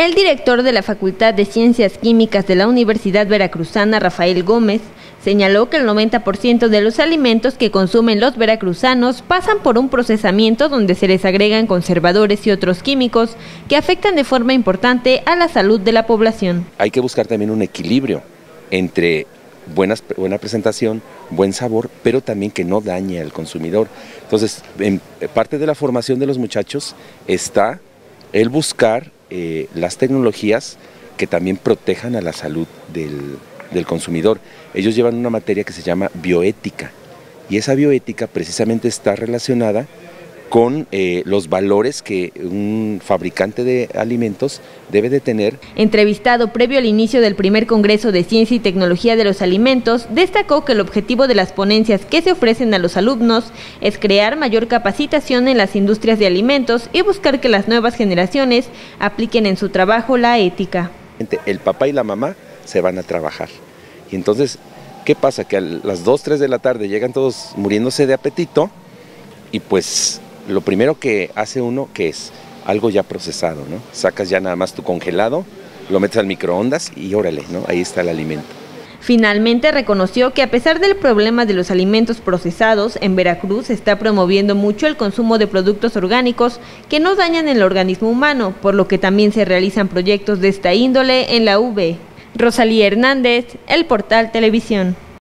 El director de la Facultad de Ciencias Químicas de la Universidad Veracruzana, Rafael Gómez, señaló que el 90% de los alimentos que consumen los veracruzanos pasan por un procesamiento donde se les agregan conservadores y otros químicos que afectan de forma importante a la salud de la población. Hay que buscar también un equilibrio entre buena presentación, buen sabor, pero también que no dañe al consumidor. Entonces, en parte de la formación de los muchachos está el buscar eh, las tecnologías que también protejan a la salud del, del consumidor. Ellos llevan una materia que se llama bioética y esa bioética precisamente está relacionada con eh, los valores que un fabricante de alimentos debe de tener. Entrevistado previo al inicio del primer Congreso de Ciencia y Tecnología de los Alimentos, destacó que el objetivo de las ponencias que se ofrecen a los alumnos es crear mayor capacitación en las industrias de alimentos y buscar que las nuevas generaciones apliquen en su trabajo la ética. El papá y la mamá se van a trabajar. Y entonces, ¿qué pasa? Que a las 2, 3 de la tarde llegan todos muriéndose de apetito y pues lo primero que hace uno, que es algo ya procesado, ¿no? Sacas ya nada más tu congelado, lo metes al microondas y órale, ¿no? Ahí está el alimento. Finalmente reconoció que a pesar del problema de los alimentos procesados, en Veracruz se está promoviendo mucho el consumo de productos orgánicos que no dañan el organismo humano, por lo que también se realizan proyectos de esta índole en la UV. Rosalía Hernández, El Portal Televisión.